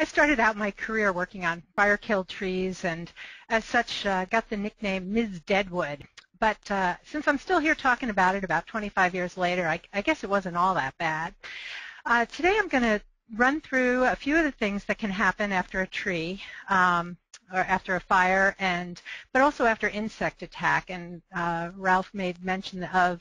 I started out my career working on fire-killed trees and as such uh, got the nickname Ms. Deadwood. But uh, since I'm still here talking about it about 25 years later, I, I guess it wasn't all that bad. Uh, today I'm going to run through a few of the things that can happen after a tree um, or after a fire, and but also after insect attack. And uh, Ralph made mention of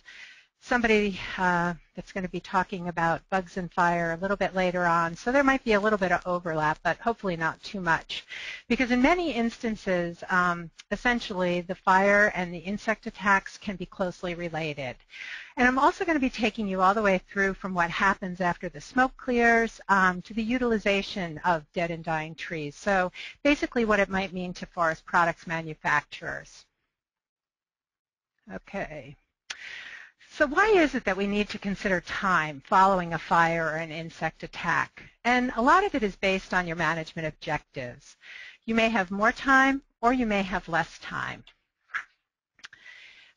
somebody uh, that's going to be talking about bugs and fire a little bit later on. So there might be a little bit of overlap, but hopefully not too much. Because in many instances, um, essentially the fire and the insect attacks can be closely related. And I'm also going to be taking you all the way through from what happens after the smoke clears um, to the utilization of dead and dying trees. So basically what it might mean to forest products manufacturers. Okay. So why is it that we need to consider time following a fire or an insect attack? And a lot of it is based on your management objectives. You may have more time or you may have less time.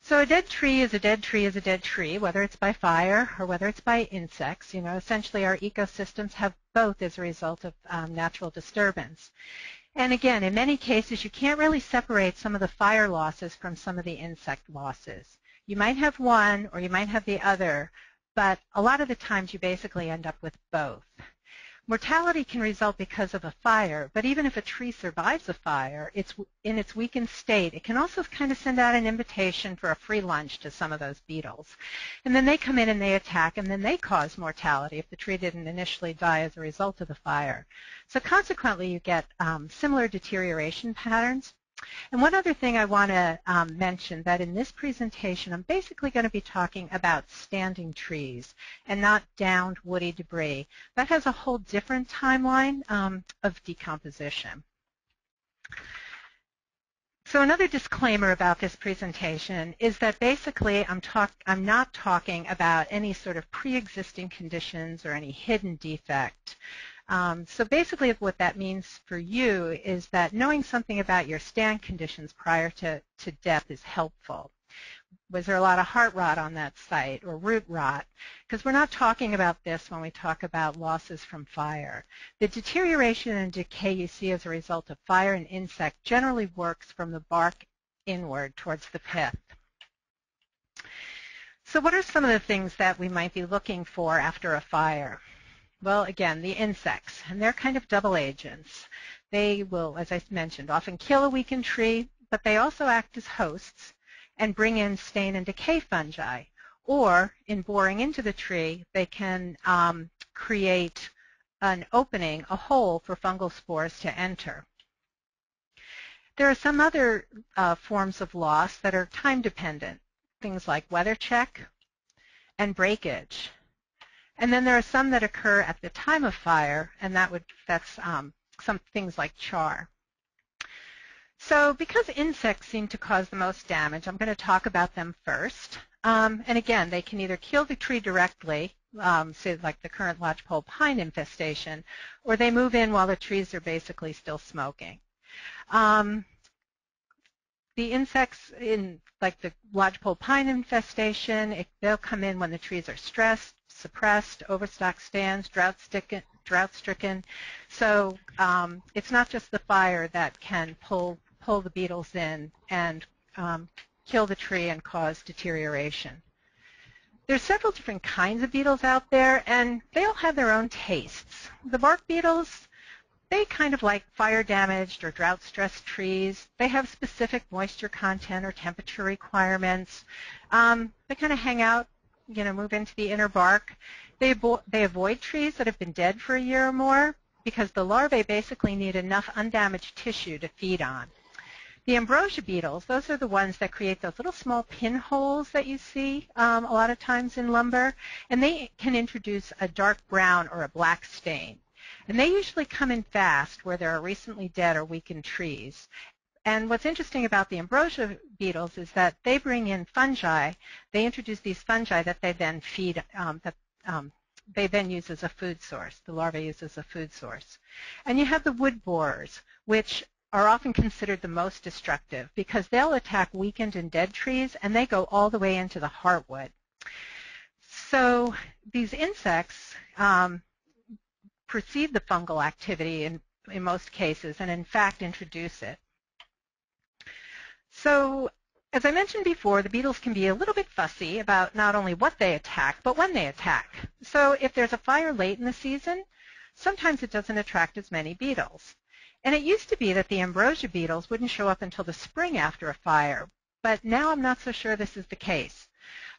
So a dead tree is a dead tree is a dead tree, whether it's by fire or whether it's by insects. You know, essentially our ecosystems have both as a result of um, natural disturbance. And again, in many cases, you can't really separate some of the fire losses from some of the insect losses. You might have one or you might have the other, but a lot of the times you basically end up with both. Mortality can result because of a fire, but even if a tree survives a fire, it's in its weakened state, it can also kind of send out an invitation for a free lunch to some of those beetles. And then they come in and they attack, and then they cause mortality if the tree didn't initially die as a result of the fire. So consequently, you get um, similar deterioration patterns. And one other thing I want to um, mention that in this presentation I'm basically going to be talking about standing trees and not downed woody debris. That has a whole different timeline um, of decomposition. So another disclaimer about this presentation is that basically I'm, talk, I'm not talking about any sort of pre-existing conditions or any hidden defect. Um, so basically what that means for you is that knowing something about your stand conditions prior to, to death is helpful. Was there a lot of heart rot on that site or root rot? Because we're not talking about this when we talk about losses from fire. The deterioration and decay you see as a result of fire and insect generally works from the bark inward towards the pith. So what are some of the things that we might be looking for after a fire? Well, again, the insects, and they're kind of double agents. They will, as I mentioned, often kill a weakened tree, but they also act as hosts and bring in stain and decay fungi. Or, in boring into the tree, they can um, create an opening, a hole for fungal spores to enter. There are some other uh, forms of loss that are time dependent, things like weather check and breakage. And then there are some that occur at the time of fire, and that would that's um, some things like char. So because insects seem to cause the most damage, I'm going to talk about them first. Um, and again, they can either kill the tree directly, um, say like the current lodgepole pine infestation, or they move in while the trees are basically still smoking. Um, the insects in like the lodgepole pine infestation, it, they'll come in when the trees are stressed, suppressed, overstocked stands, drought-stricken. Drought stricken. So um, it's not just the fire that can pull pull the beetles in and um, kill the tree and cause deterioration. There's several different kinds of beetles out there, and they all have their own tastes. The bark beetles, they kind of like fire-damaged or drought-stressed trees. They have specific moisture content or temperature requirements. Um, they kind of hang out you know, move into the inner bark. They, they avoid trees that have been dead for a year or more because the larvae basically need enough undamaged tissue to feed on. The ambrosia beetles, those are the ones that create those little small pinholes that you see um, a lot of times in lumber, and they can introduce a dark brown or a black stain. And they usually come in fast where there are recently dead or weakened trees. And what's interesting about the ambrosia beetles is that they bring in fungi. They introduce these fungi that they then feed, um, that um, they then use as a food source. The larvae use as a food source. And you have the wood borers, which are often considered the most destructive because they'll attack weakened and dead trees and they go all the way into the heartwood. So these insects um, precede the fungal activity in in most cases and in fact introduce it. So as I mentioned before, the beetles can be a little bit fussy about not only what they attack, but when they attack. So if there's a fire late in the season, sometimes it doesn't attract as many beetles. And it used to be that the ambrosia beetles wouldn't show up until the spring after a fire, but now I'm not so sure this is the case.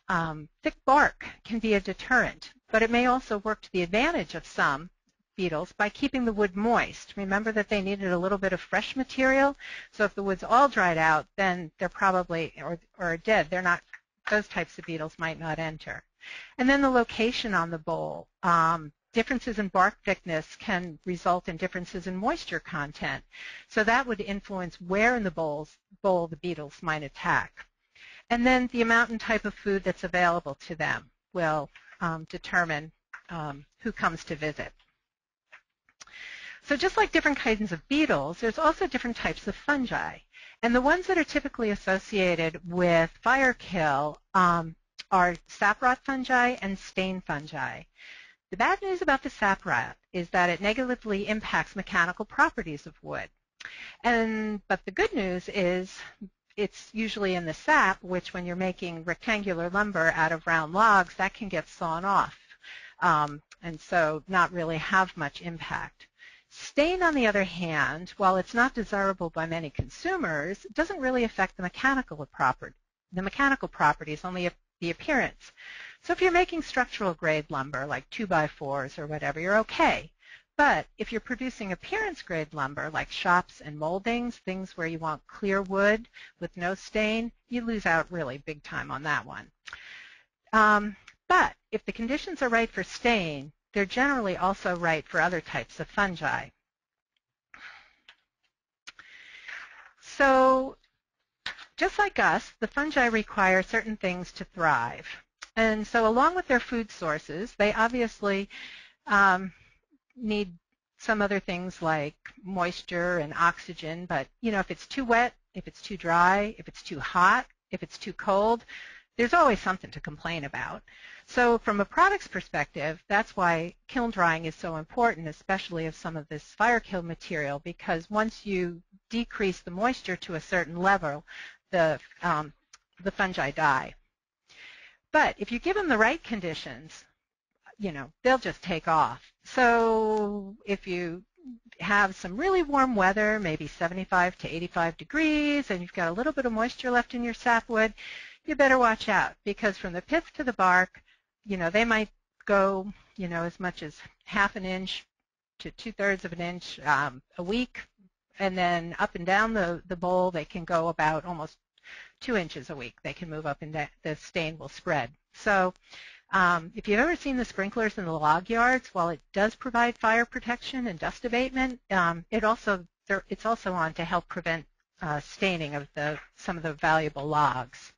Um, thick bark can be a deterrent, but it may also work to the advantage of some beetles by keeping the wood moist. Remember that they needed a little bit of fresh material, so if the wood's all dried out, then they're probably, or, or dead, they're not, those types of beetles might not enter. And then the location on the bole. Um, differences in bark thickness can result in differences in moisture content. So that would influence where in the boles, bole the beetles might attack. And then the amount and type of food that's available to them will um, determine um, who comes to visit. So just like different kinds of beetles, there's also different types of fungi. And the ones that are typically associated with fire kill um, are saprot fungi and stain fungi. The bad news about the saprot is that it negatively impacts mechanical properties of wood. And, but the good news is it's usually in the sap, which when you're making rectangular lumber out of round logs, that can get sawn off. Um, and so not really have much impact. Stain, on the other hand, while it's not desirable by many consumers, doesn't really affect the mechanical property, the mechanical properties, only the appearance. So if you're making structural grade lumber, like 2x4s or whatever, you're okay. But if you're producing appearance grade lumber, like shops and moldings, things where you want clear wood with no stain, you lose out really big time on that one. Um, but if the conditions are right for stain, they're generally also right for other types of fungi. So just like us, the fungi require certain things to thrive. And so along with their food sources, they obviously um, need some other things like moisture and oxygen. But, you know, if it's too wet, if it's too dry, if it's too hot, if it's too cold, there's always something to complain about. So from a product's perspective, that's why kiln drying is so important, especially of some of this fire kill material, because once you decrease the moisture to a certain level, the, um, the fungi die. But if you give them the right conditions, you know, they'll just take off. So if you have some really warm weather, maybe 75 to 85 degrees, and you've got a little bit of moisture left in your sapwood, you better watch out because from the pith to the bark, you know, they might go, you know, as much as half an inch to two-thirds of an inch um, a week, and then up and down the, the bole, they can go about almost two inches a week. They can move up and the stain will spread. So um, if you've ever seen the sprinklers in the log yards, while it does provide fire protection and dust abatement, um, it also it's also on to help prevent uh, staining of the some of the valuable logs.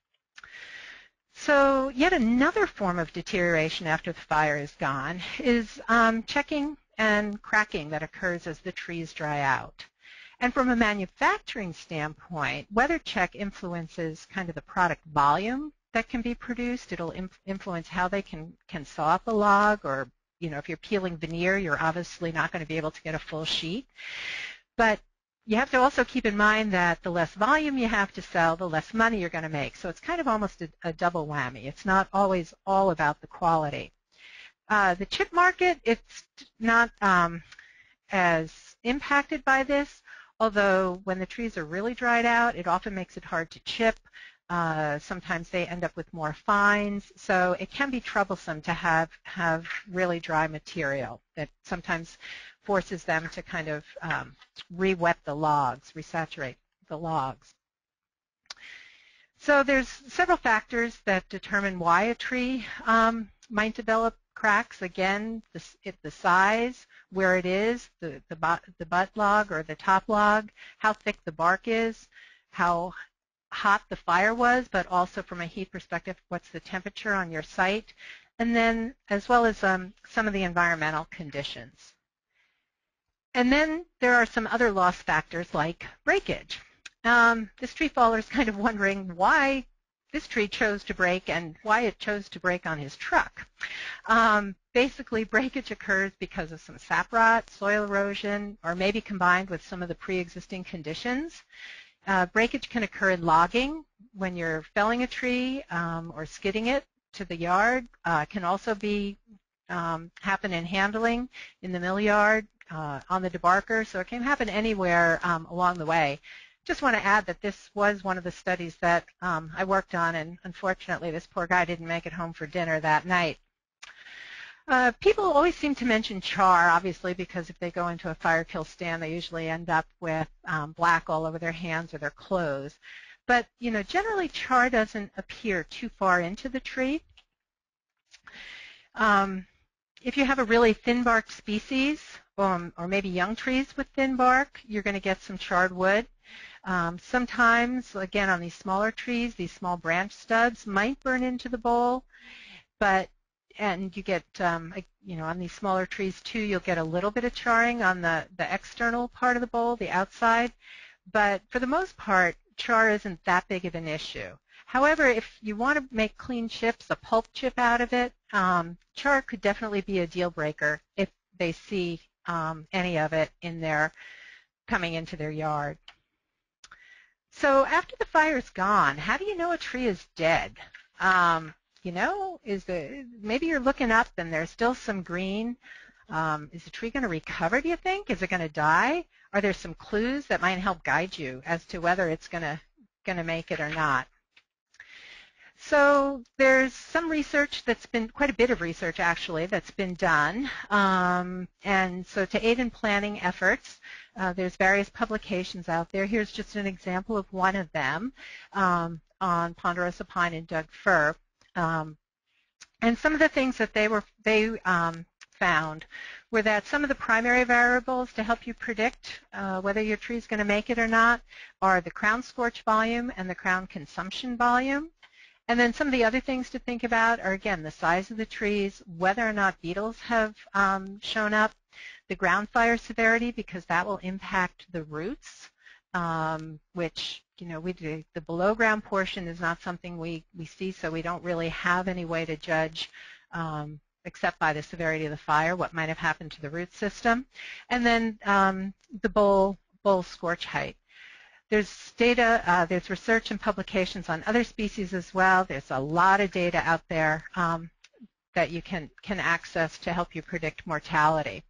So yet another form of deterioration after the fire is gone is um, checking and cracking that occurs as the trees dry out. And from a manufacturing standpoint, weather check influences kind of the product volume that can be produced. It'll influence how they can, can saw up a log or, you know, if you're peeling veneer, you're obviously not going to be able to get a full sheet. But you have to also keep in mind that the less volume you have to sell, the less money you're going to make. So it's kind of almost a, a double whammy. It's not always all about the quality. Uh, the chip market, it's not um, as impacted by this, although when the trees are really dried out, it often makes it hard to chip. Uh, sometimes they end up with more fines, so it can be troublesome to have have really dry material that sometimes forces them to kind of um, re-wet the logs, resaturate the logs. So there's several factors that determine why a tree um, might develop cracks. Again, the, it, the size, where it is, the, the, the butt log or the top log, how thick the bark is, how hot the fire was, but also from a heat perspective, what's the temperature on your site, and then as well as um, some of the environmental conditions. And then there are some other loss factors like breakage. Um, this tree faller is kind of wondering why this tree chose to break and why it chose to break on his truck. Um, basically breakage occurs because of some sap rot, soil erosion, or maybe combined with some of the pre-existing conditions. Uh, breakage can occur in logging when you're felling a tree um, or skidding it to the yard. Uh, can also be um, happen in handling in the mill yard, uh, on the debarker, so it can happen anywhere um, along the way. Just want to add that this was one of the studies that um, I worked on, and unfortunately this poor guy didn't make it home for dinner that night. Uh, people always seem to mention char, obviously, because if they go into a fire kill stand, they usually end up with um, black all over their hands or their clothes. But, you know, generally char doesn't appear too far into the tree. Um, if you have a really thin-barked species, um, or maybe young trees with thin bark, you're going to get some charred wood. Um, sometimes, again, on these smaller trees, these small branch studs might burn into the bole, but and you get, um, you know, on these smaller trees too, you'll get a little bit of charring on the, the external part of the bole, the outside, but for the most part, char isn't that big of an issue. However, if you want to make clean chips, a pulp chip out of it, um, char could definitely be a deal breaker if they see um, any of it in their coming into their yard. So after the fire's gone, how do you know a tree is dead? Um, you know, is the maybe you're looking up and there's still some green. Um, is the tree going to recover, do you think? Is it going to die? Are there some clues that might help guide you as to whether it's going to going to make it or not? So there's some research that's been, quite a bit of research actually, that's been done. Um, and so to aid in planning efforts, uh, there's various publications out there. Here's just an example of one of them um, on ponderosa pine and Doug fir. Um, and some of the things that they were they um, found were that some of the primary variables to help you predict uh, whether your tree is going to make it or not are the crown scorch volume and the crown consumption volume. And then some of the other things to think about are, again, the size of the trees, whether or not beetles have um, shown up, the ground fire severity, because that will impact the roots, um, which, you know, we do, the below ground portion is not something we, we see, so we don't really have any way to judge um, except by the severity of the fire, what might have happened to the root system. And then um, the bole, bole scorch height. There's data, uh, there's research and publications on other species as well. There's a lot of data out there um, that you can, can access to help you predict mortality.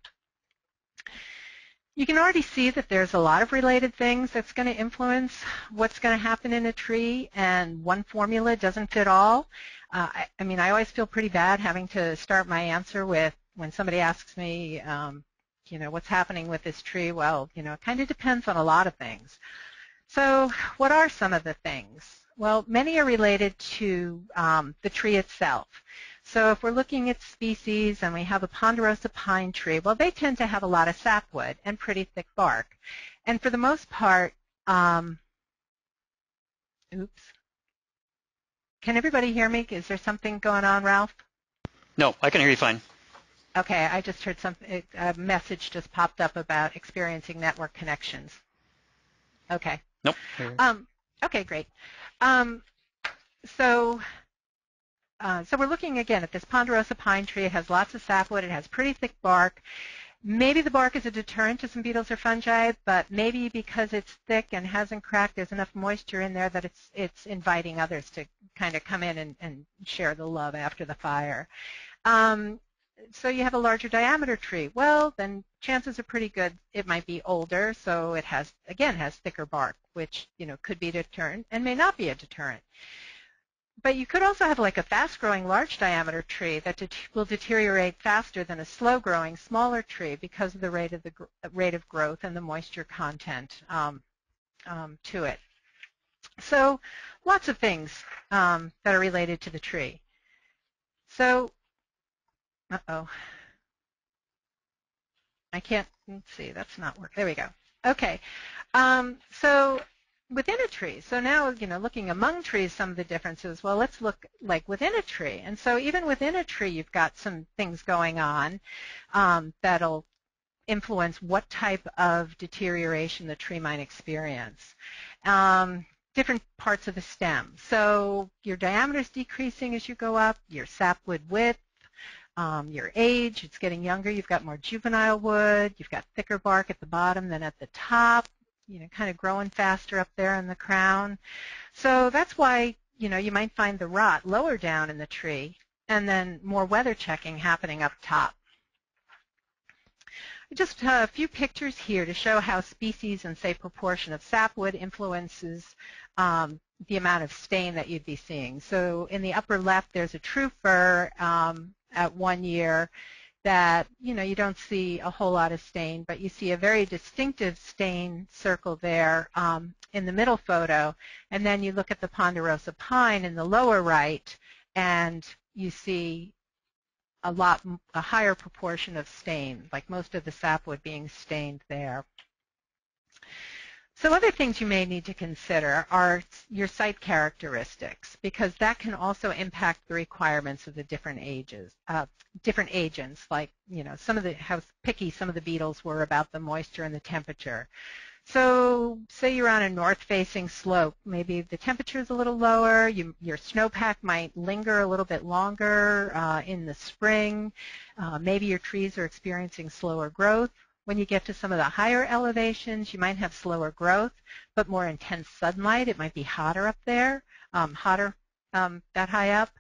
You can already see that there's a lot of related things that's going to influence what's going to happen in a tree, and one formula doesn't fit all. Uh, I, I, mean, I always feel pretty bad having to start my answer with when somebody asks me, um, you know, what's happening with this tree? Well, you know, it kind of depends on a lot of things. So what are some of the things? Well, many are related to um, the tree itself. So if we're looking at species and we have a ponderosa pine tree, well, they tend to have a lot of sapwood and pretty thick bark. And for the most part, um, oops. Can everybody hear me? Is there something going on, Ralph? No, I can hear you fine. Okay, I just heard some a message just popped up about experiencing network connections. Okay. Nope. Um, okay, great. Um, so, uh, so we're looking again at this ponderosa pine tree. It has lots of sapwood. It has pretty thick bark. Maybe the bark is a deterrent to some beetles or fungi, but maybe because it's thick and hasn't cracked, there's enough moisture in there that it's it's inviting others to kind of come in and, and share the love after the fire. Um, so you have a larger diameter tree. Well, then chances are pretty good it might be older, so it has, again, has thicker bark, which, you know, could be a deterrent and may not be a deterrent. But you could also have like a fast-growing large diameter tree that det will deteriorate faster than a slow-growing smaller tree because of the rate of the rate of growth and the moisture content um, um, to it. So lots of things um, that are related to the tree. So uh-oh. I can't, see, that's not working. There we go. Okay. Um, so within a tree, so now, you know, looking among trees, some of the differences, well, let's look like within a tree. And so even within a tree, you've got some things going on um, that'll influence what type of deterioration the tree might experience. Um, different parts of the stem. So your diameter is decreasing as you go up, your sapwood width, um, your age. It's getting younger. You've got more juvenile wood. You've got thicker bark at the bottom than at the top. You know, kind of growing faster up there in the crown. So that's why you know you might find the rot lower down in the tree, and then more weather checking happening up top. Just a few pictures here to show how species and, say, proportion of sapwood influences um, the amount of stain that you'd be seeing. So in the upper left, there's a true fir um, at one year that, you know, you don't see a whole lot of stain, but you see a very distinctive stain circle there um, in the middle photo. And then you look at the ponderosa pine in the lower right, and you see a lot a higher proportion of stain, like most of the sapwood being stained there. So other things you may need to consider are your site characteristics, because that can also impact the requirements of the different ages, uh, different agents. Like you know, some of the how picky some of the beetles were about the moisture and the temperature. So say you're on a north-facing slope, maybe the temperature is a little lower, you, your snowpack might linger a little bit longer uh, in the spring, uh, maybe your trees are experiencing slower growth. When you get to some of the higher elevations, you might have slower growth, but more intense sunlight. It might be hotter up there, um, hotter um, that high up.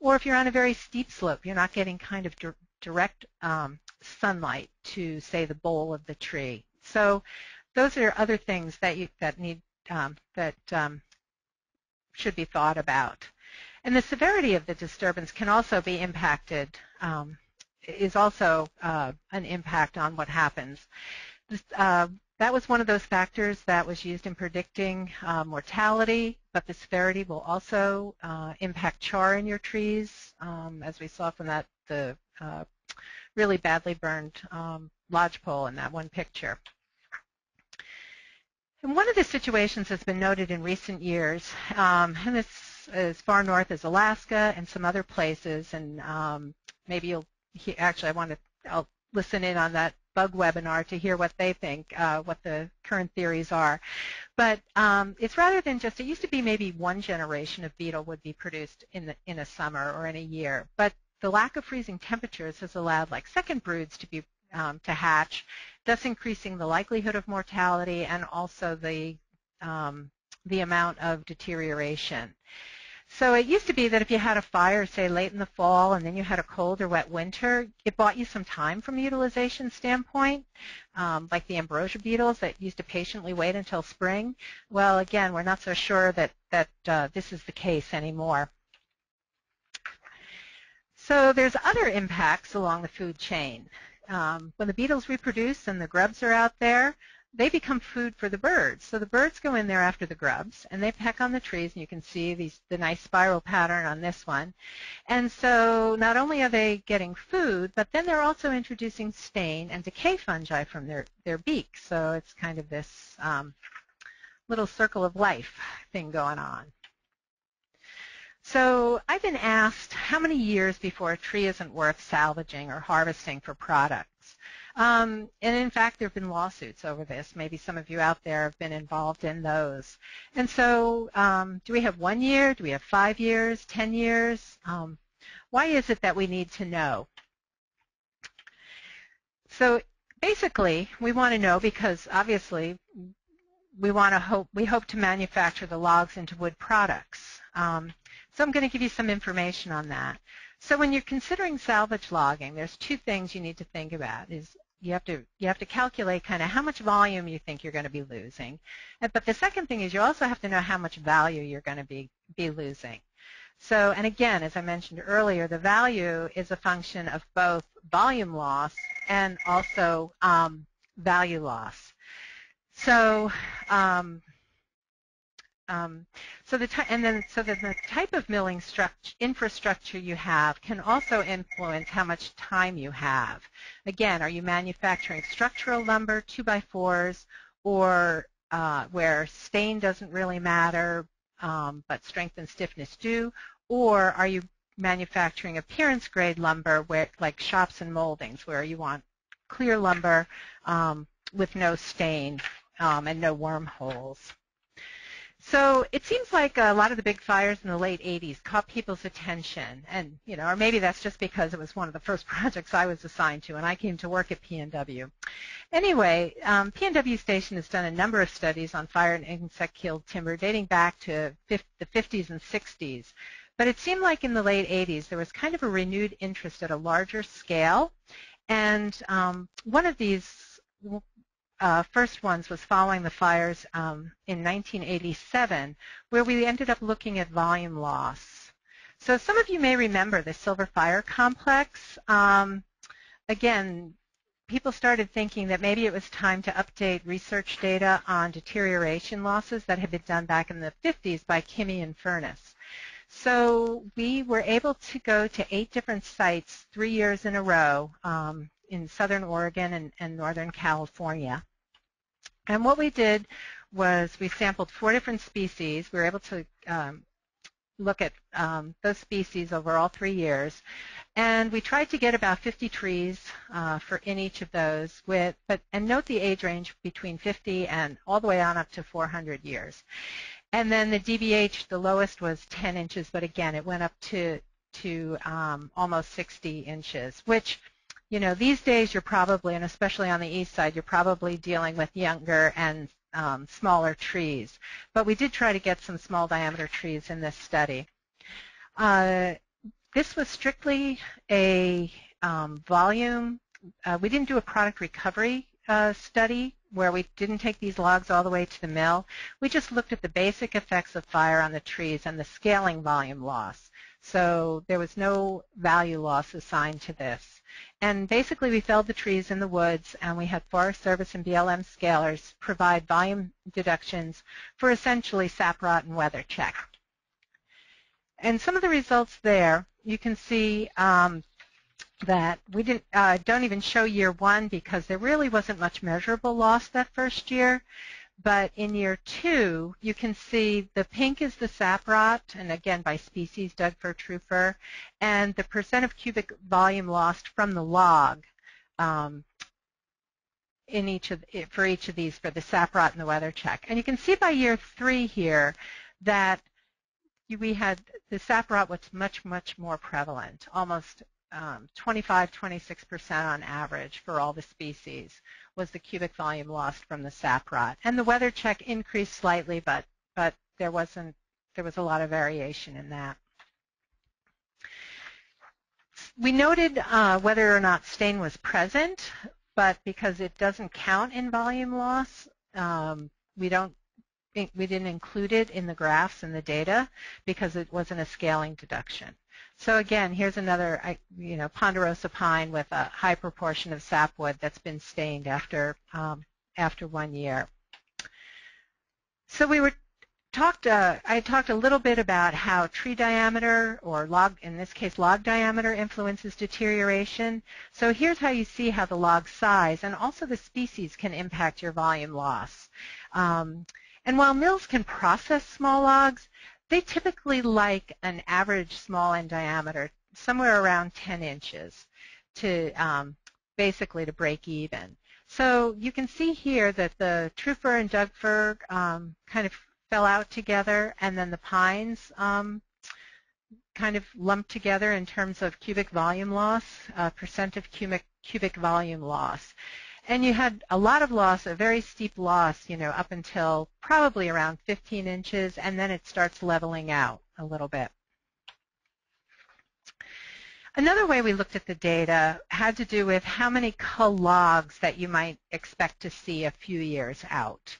Or if you're on a very steep slope, you're not getting kind of di direct um, sunlight to, say, the bole of the tree. So those are other things that you that need um, that um, should be thought about. And the severity of the disturbance can also be impacted, um, is also uh, an impact on what happens. This, uh, that was one of those factors that was used in predicting uh, mortality, but the severity will also uh, impact char in your trees, um, as we saw from that the uh, really badly burned um, lodgepole in that one picture. And one of the situations that's been noted in recent years, um, and it's as far north as Alaska and some other places, and um, maybe you'll actually I want to I'll listen in on that bug webinar to hear what they think, uh, what the current theories are. But um, it's rather than just, it used to be maybe one generation of beetle would be produced in, the, in a summer or in a year. But the lack of freezing temperatures has allowed like second broods to be um, to hatch thus increasing the likelihood of mortality and also the, um, the amount of deterioration. So it used to be that if you had a fire, say late in the fall, and then you had a cold or wet winter, it bought you some time from a utilization standpoint, um, like the ambrosia beetles that used to patiently wait until spring. Well, again, we're not so sure that, that uh, this is the case anymore. So there's other impacts along the food chain um, when the beetles reproduce and the grubs are out there, they become food for the birds. So the birds go in there after the grubs, and they peck on the trees, and you can see these, the nice spiral pattern on this one. And so not only are they getting food, but then they're also introducing stain and decay fungi from their, their beaks. So it's kind of this um, little circle of life thing going on. So I've been asked how many years before a tree isn't worth salvaging or harvesting for products. Um, and in fact, there have been lawsuits over this. Maybe some of you out there have been involved in those. And so um, do we have one year? Do we have five years, 10 years? Um, why is it that we need to know? So basically, we want to know because obviously we want to hope, we hope to manufacture the logs into wood products. Um, so I'm going to give you some information on that. So when you're considering salvage logging, there's two things you need to think about. Is you have to you have to calculate kind of how much volume you think you're going to be losing, but the second thing is you also have to know how much value you're going to be be losing. So, and again, as I mentioned earlier, the value is a function of both volume loss and also um, value loss. So, um, um, so the and then so that the type of milling infrastructure you have can also influence how much time you have. Again, are you manufacturing structural lumber, two by fours, or uh, where stain doesn't really matter, um, but strength and stiffness do, or are you manufacturing appearance grade lumber, where like shops and moldings, where you want clear lumber um, with no stain um, and no wormholes. So it seems like a lot of the big fires in the late 80s caught people's attention, and you know, or maybe that's just because it was one of the first projects I was assigned to, and I came to work at PNW. Anyway, um, PNW Station has done a number of studies on fire and insect-killed timber dating back to the 50s and 60s. But it seemed like in the late 80s there was kind of a renewed interest at a larger scale, and um, one of these uh, first ones was following the fires um, in 1987, where we ended up looking at volume loss. So some of you may remember the Silver Fire Complex. Um, again, people started thinking that maybe it was time to update research data on deterioration losses that had been done back in the 50s by Kimmey and Furniss. So we were able to go to eight different sites three years in a row um, in southern Oregon and, and northern California. And what we did was we sampled four different species. We were able to um, look at um, those species over all three years. And we tried to get about 50 trees uh, for in each of those with, but, and note the age range between 50 and all the way on up to 400 years. And then the DBH, the lowest was 10 inches, but again, it went up to, to um, almost 60 inches, which you know, these days you're probably, and especially on the east side, you're probably dealing with younger and um, smaller trees. But we did try to get some small diameter trees in this study. Uh, this was strictly a um, volume. Uh, we didn't do a product recovery uh, study where we didn't take these logs all the way to the mill. We just looked at the basic effects of fire on the trees and the scaling volume loss. So there was no value loss assigned to this. And basically we felled the trees in the woods and we had Forest Service and BLM scalers provide volume deductions for essentially sap rot and weather check. And some of the results there, you can see um, that we didn't, uh, don't even show year one because there really wasn't much measurable loss that first year. But in year two, you can see the pink is the sap rot, and again by species, Doug fir, true fir, and the percent of cubic volume lost from the log um, in each of for each of these for the sap rot and the weather check. And you can see by year three here that we had the sap rot was much, much more prevalent, almost um, 25, 26% on average for all the species was the cubic volume lost from the sap rot. And the weather check increased slightly, but, but there wasn't, there was a lot of variation in that. We noted uh, whether or not stain was present, but because it doesn't count in volume loss, um, we don't we didn't include it in the graphs and the data because it wasn't a scaling deduction. So again, here's another, you know, ponderosa pine with a high proportion of sapwood that's been stained after um, after one year. So we were talked. Uh, I talked a little bit about how tree diameter, or log, in this case, log diameter, influences deterioration. So here's how you see how the log size and also the species can impact your volume loss. Um, and while mills can process small logs, they typically like an average small end diameter, somewhere around 10 inches, to um, basically to break even. So you can see here that the true fir and Doug fir um, kind of fell out together, and then the pines um, kind of lumped together in terms of cubic volume loss, uh, percent of cubic, cubic volume loss. And you had a lot of loss, a very steep loss, you know, up until probably around 15 inches, and then it starts leveling out a little bit. Another way we looked at the data had to do with how many logs that you might expect to see a few years out.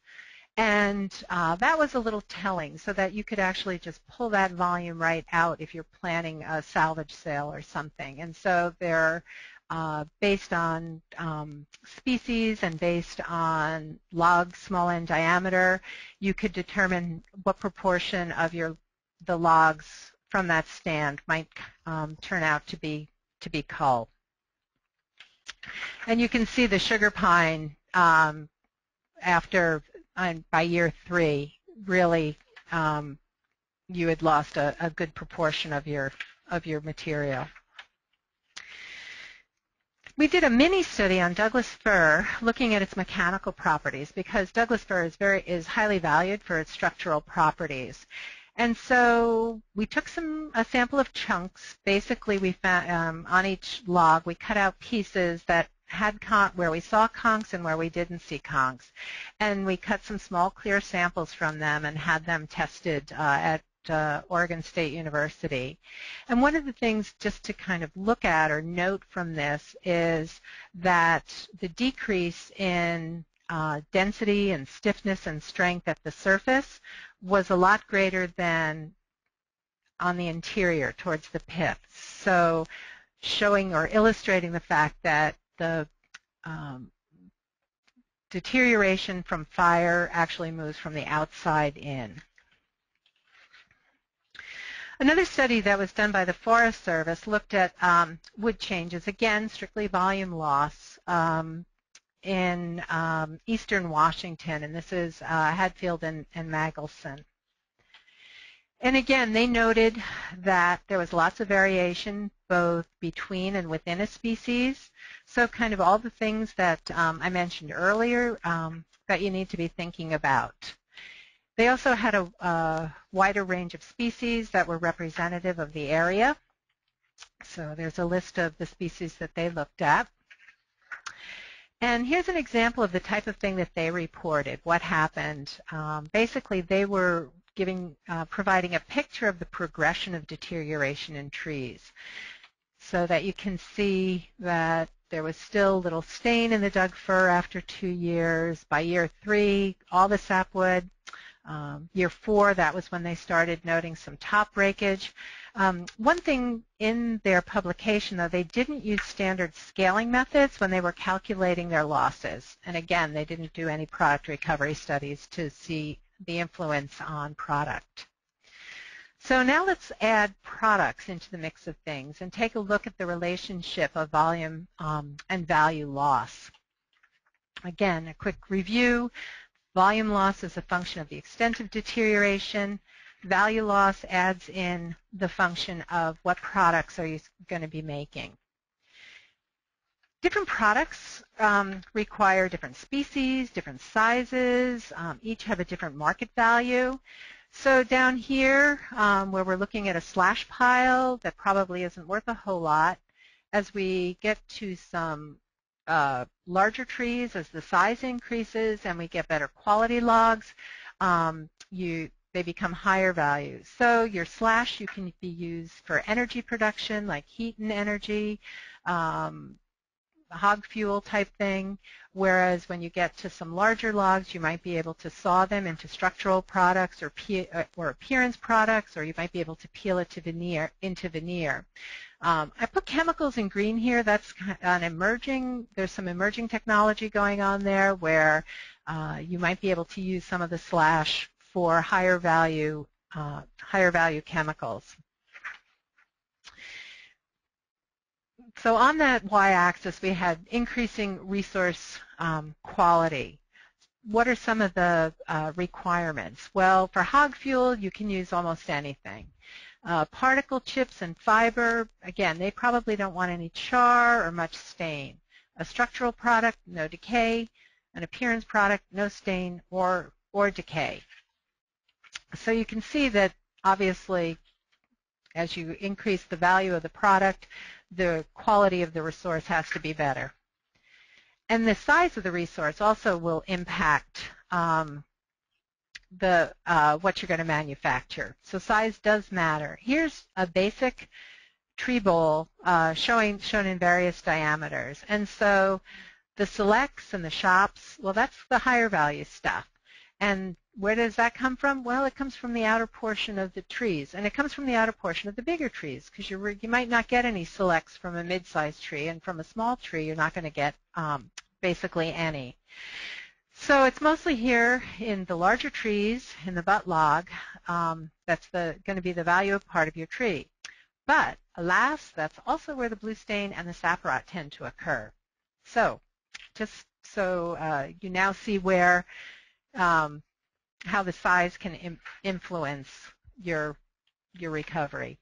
And uh, that was a little telling so that you could actually just pull that volume right out if you're planning a salvage sale or something. And so there uh, based on um, species and based on log small end diameter, you could determine what proportion of your the logs from that stand might um, turn out to be to be cull. And you can see the sugar pine um, after uh, by year three really um, you had lost a, a good proportion of your of your material we did a mini study on Douglas fir looking at its mechanical properties because Douglas fir is very is highly valued for its structural properties. And so we took some a sample of chunks. Basically, we found um, on each log we cut out pieces that had con- where we saw conks and where we didn't see conks, and we cut some small clear samples from them and had them tested uh, at uh, Oregon State University. And one of the things just to kind of look at or note from this is that the decrease in uh, density and stiffness and strength at the surface was a lot greater than on the interior towards the pips. So showing or illustrating the fact that the um, deterioration from fire actually moves from the outside in. Another study that was done by the Forest Service looked at um, wood changes, again, strictly volume loss um, in um, eastern Washington, and this is uh, Hadfield and, and Magelssen. And again, they noted that there was lots of variation both between and within a species. So kind of all the things that um, I mentioned earlier um, that you need to be thinking about. They also had a, a wider range of species that were representative of the area. So there's a list of the species that they looked at. And here's an example of the type of thing that they reported, what happened. Um, basically, they were giving, uh, providing a picture of the progression of deterioration in trees so that you can see that there was still little stain in the Doug fir after two years. By year three, all the sapwood um, year four, that was when they started noting some top breakage. Um, one thing in their publication, though, they didn't use standard scaling methods when they were calculating their losses. And again, they didn't do any product recovery studies to see the influence on product. So now let's add products into the mix of things and take a look at the relationship of volume um, and value loss. Again, a quick review. Volume loss is a function of the extent of deterioration. Value loss adds in the function of what products are you going to be making. Different products um, require different species, different sizes, um, each have a different market value. So down here, um, where we're looking at a slash pile that probably isn't worth a whole lot, as we get to some uh, larger trees as the size increases and we get better quality logs, um, you, they become higher values. So your slash you can be used for energy production like heat and energy, um, hog fuel type thing, whereas when you get to some larger logs, you might be able to saw them into structural products or, uh, or appearance products, or you might be able to peel it to veneer, into veneer. Um, I put chemicals in green here. That's an emerging, there's some emerging technology going on there where uh, you might be able to use some of the slash for higher value, uh, higher value chemicals. So on that y-axis, we had increasing resource um, quality. What are some of the uh, requirements? Well, for hog fuel, you can use almost anything. Uh, particle chips and fiber, again, they probably don't want any char or much stain. A structural product, no decay. An appearance product, no stain or, or decay. So you can see that obviously as you increase the value of the product, the quality of the resource has to be better. And the size of the resource also will impact um, the uh, what you're going to manufacture. So size does matter. Here's a basic tree bole uh, showing shown in various diameters. And so the selects and the shops, well, that's the higher value stuff. And where does that come from? Well, it comes from the outer portion of the trees, and it comes from the outer portion of the bigger trees because you you might not get any selects from a mid-sized tree, and from a small tree, you're not going to get um, basically any. So it's mostly here in the larger trees, in the butt log, um, that's going to be the value part of your tree. But alas, that's also where the blue stain and the sap rot tend to occur. So just so uh, you now see where um, how the size can Im influence your your recovery.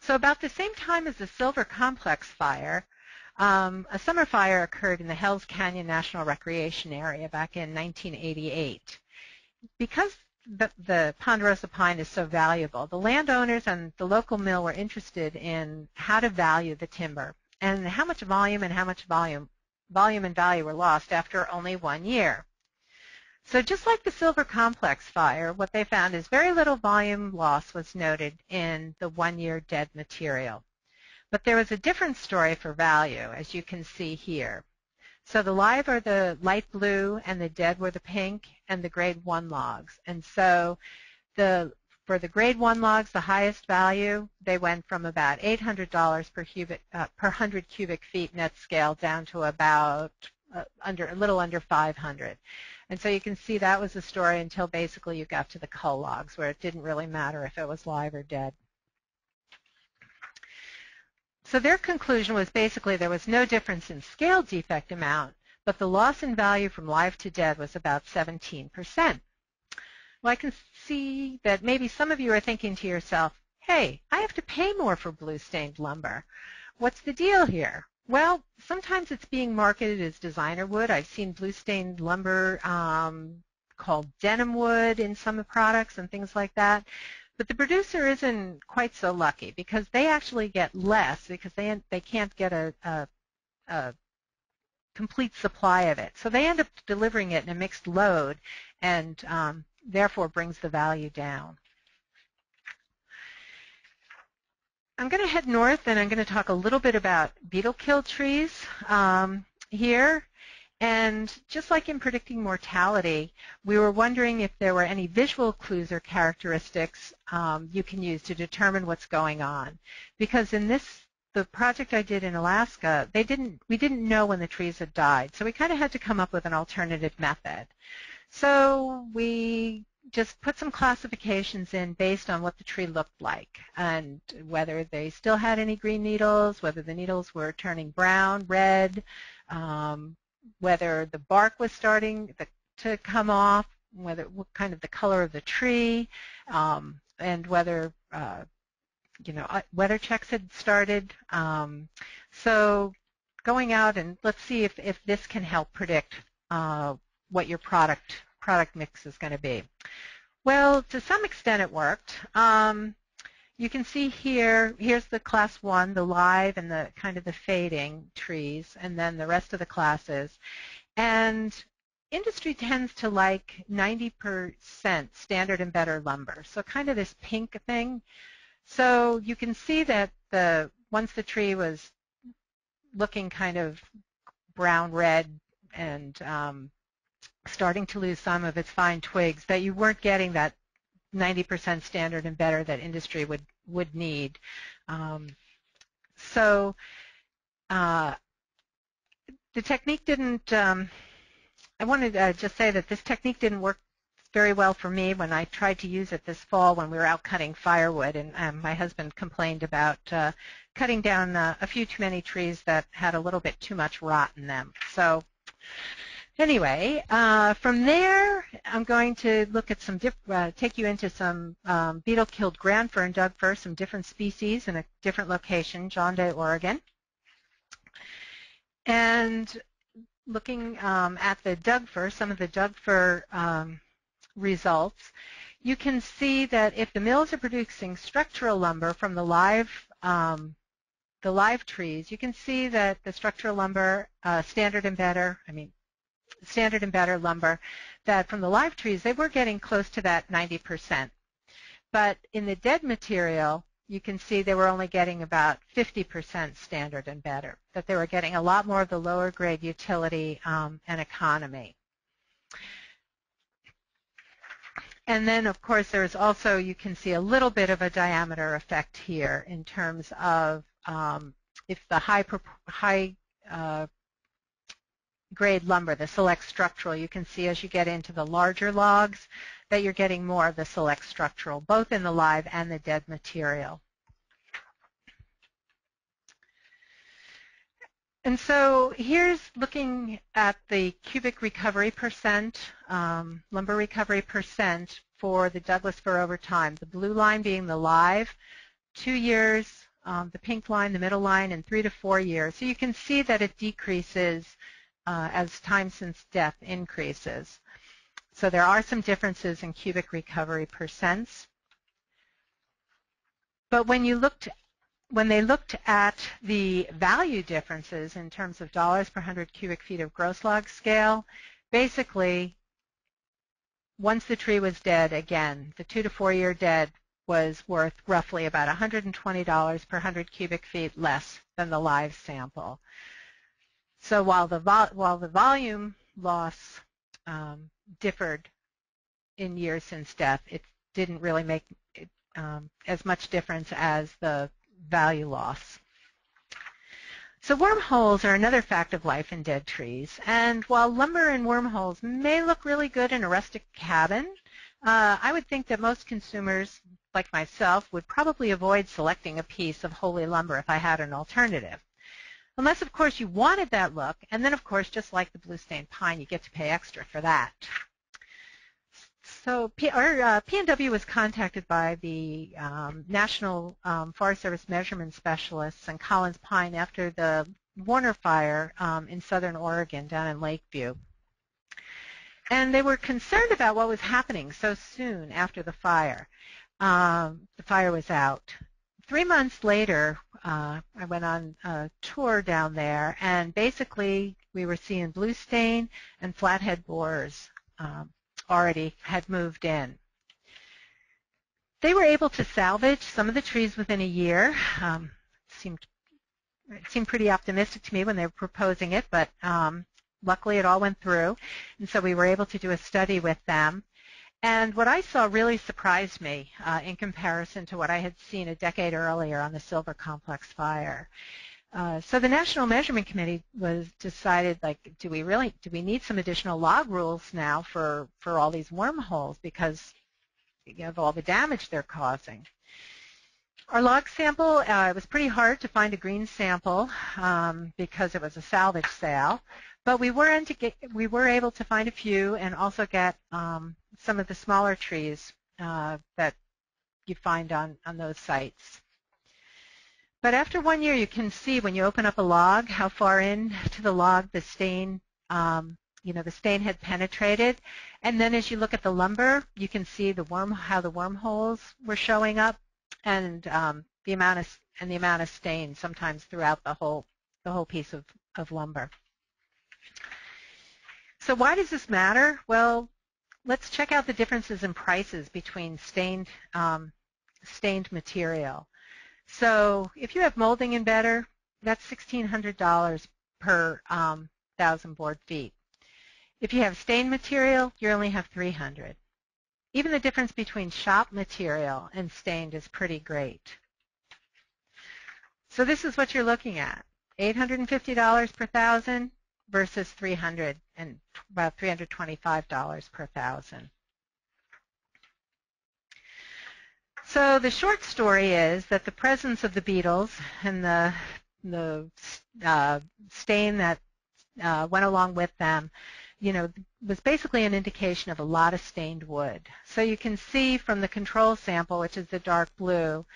So about the same time as the silver complex fire, Um, a summer fire occurred in the Hells Canyon National Recreation Area back in 1988. Because the, the ponderosa pine is so valuable, the landowners and the local mill were interested in how to value the timber and how much volume and how much volume, volume and value were lost after only one year. So just like the Silver Complex fire, what they found is very little volume loss was noted in the one-year dead material. But there was a different story for value, as you can see here. So the live are the light blue and the dead were the pink and the grade 1 logs. And so the for the grade 1 logs, the highest value, they went from about $800 per, cubic, uh, per 100 cubic feet net scale down to about uh, under a little under 500. And so you can see that was the story until basically you got to the cull logs where it didn't really matter if it was live or dead. So their conclusion was basically there was no difference in scale defect amount, but the loss in value from live to dead was about 17%. Well, I can see that maybe some of you are thinking to yourself, hey, I have to pay more for blue-stained lumber. What's the deal here? Well, sometimes it's being marketed as designer wood. I've seen blue-stained lumber um, called denim wood in some of the products and things like that. But the producer isn't quite so lucky because they actually get less because they they can't get a, a, a complete supply of it. So they end up delivering it in a mixed load and um, therefore brings the value down. I'm going to head north and I'm going to talk a little bit about beetle kill trees um, here. And just like in predicting mortality, we were wondering if there were any visual clues or characteristics um, you can use to determine what's going on. Because in this, the project I did in Alaska, they didn't, we didn't know when the trees had died. So we kind of had to come up with an alternative method. So we just put some classifications in based on what the tree looked like and whether they still had any green needles, whether the needles were turning brown, red, um, whether the bark was starting to come off, whether what kind of the color of the tree, um, and whether uh, you know uh, weather checks had started. Um, so going out and let's see if, if this can help predict uh, what your product product mix is going to be. Well, to some extent it worked. Um, you can see here, here's the class one, the live and the kind of the fading trees, and then the rest of the classes. And industry tends to like 90% standard and better lumber, so kind of this pink thing. So you can see that the once the tree was looking kind of brown red and um, starting to lose some of its fine twigs, that you weren't getting that 90% standard and better that industry would, would need. Um, so uh, the technique didn't, um, I wanted to just say that this technique didn't work very well for me when I tried to use it this fall when we were out cutting firewood and um, my husband complained about uh, cutting down uh, a few too many trees that had a little bit too much rot in them. So Anyway, uh, from there, I'm going to look at some, uh, take you into some um, beetle-killed grand fir, Doug fir, some different species in a different location, John Day, Oregon. And looking um, at the Doug fir, some of the Doug fir um, results, you can see that if the mills are producing structural lumber from the live um, the live trees, you can see that the structural lumber, uh, standard and better, I mean, standard and better lumber, that from the live trees, they were getting close to that 90%. But in the dead material, you can see they were only getting about 50% standard and better, that they were getting a lot more of the lower grade utility um, and economy. And then, of course, there's also, you can see a little bit of a diameter effect here in terms of um, if the high, high uh, grade lumber, the select structural, you can see as you get into the larger logs that you're getting more of the select structural, both in the live and the dead material. And so here's looking at the cubic recovery percent, um, lumber recovery percent for the Douglas fir over time. The blue line being the live, two years um, the pink line, the middle line, in three to four years. So you can see that it decreases uh, as time since death increases. So there are some differences in cubic recovery percents. But when you looked when they looked at the value differences in terms of dollars per 100 cubic feet of gross log scale, basically, once the tree was dead, again, the two to four year dead was worth roughly about $120 per 100 cubic feet less than the live sample. So while the, while the volume loss um, differed in years since death, it didn't really make it, um, as much difference as the value loss. So wormholes are another fact of life in dead trees. And while lumber and wormholes may look really good in a rustic cabin, uh, I would think that most consumers, like myself, would probably avoid selecting a piece of holy lumber if I had an alternative. Unless, of course, you wanted that look, and then, of course, just like the blue stained pine, you get to pay extra for that. So P, our, uh, PNW was contacted by the um, National um, Forest Service measurement specialists and Collins Pine after the Warner fire um, in southern Oregon down in Lakeview. And they were concerned about what was happening so soon after the fire. Um, the fire was out. Three months later, uh, I went on a tour down there, and basically we were seeing blue stain and flathead borers um, already had moved in. They were able to salvage some of the trees within a year. Um, seemed it seemed pretty optimistic to me when they were proposing it, but um, luckily it all went through, and so we were able to do a study with them. And what I saw really surprised me uh, in comparison to what I had seen a decade earlier on the Silver Complex fire. Uh, so the National Measurement Committee was decided, like, do we really, do we need some additional log rules now for, for all these wormholes because of all the damage they're causing? Our log sample, uh, it was pretty hard to find a green sample um, because it was a salvage sale, but we were, get, we were able to find a few and also get um, some of the smaller trees uh, that you find on, on those sites. But after one year, you can see when you open up a log how far into the log the stain, um, you know, the stain had penetrated. And then as you look at the lumber, you can see the worm, how the wormholes were showing up, and um, the amount of and the amount of stain sometimes throughout the whole the whole piece of, of lumber. So why does this matter? Well, let's check out the differences in prices between stained um, stained material. So if you have molding and better, that's $1,600 per um, thousand board feet. If you have stained material, you only have 300. Even the difference between shop material and stained is pretty great. So this is what you're looking at. $850 per thousand versus 300 and about $325 per thousand. So the short story is that the presence of the beetles and the, the uh, stain that uh, went along with them, you know, was basically an indication of a lot of stained wood. So you can see from the control sample, which is the dark blue,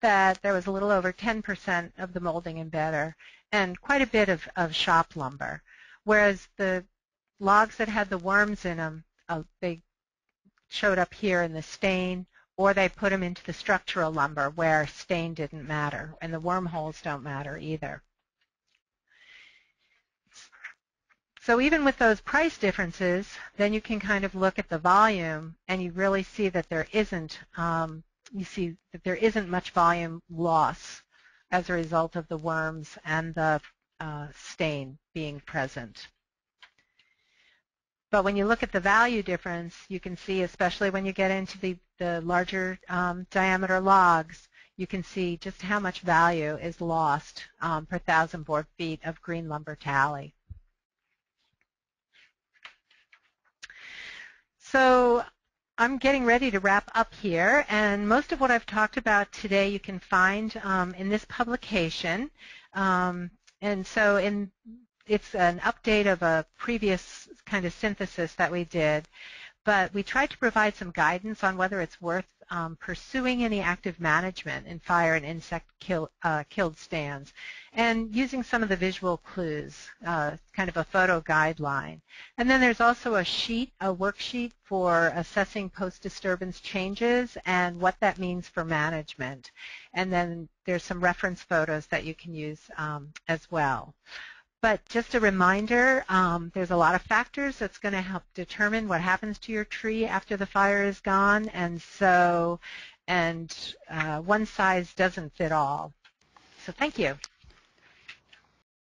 that there was a little over 10% of the molding and better and quite a bit of, of shop lumber. Whereas the logs that had the worms in them, uh, they showed up here in the stain or they put them into the structural lumber where stain didn't matter, and the wormholes don't matter either. So even with those price differences, then you can kind of look at the volume, and you really see that there isn't um, you see that there isn't much volume loss as a result of the worms and the uh, stain being present. But when you look at the value difference, you can see, especially when you get into the, the larger um, diameter logs, you can see just how much value is lost um, per thousand board feet of green lumber tally. So I'm getting ready to wrap up here, and most of what I've talked about today you can find um, in this publication. Um, and so in it's an update of a previous kind of synthesis that we did. But we tried to provide some guidance on whether it's worth um, pursuing any active management in fire and insect kill, uh, killed stands and using some of the visual clues, uh, kind of a photo guideline. And then there's also a sheet, a worksheet for assessing post-disturbance changes and what that means for management. And then there's some reference photos that you can use um, as well. But just a reminder, um, there's a lot of factors that's going to help determine what happens to your tree after the fire is gone, and so, and uh, one size doesn't fit all. So thank you.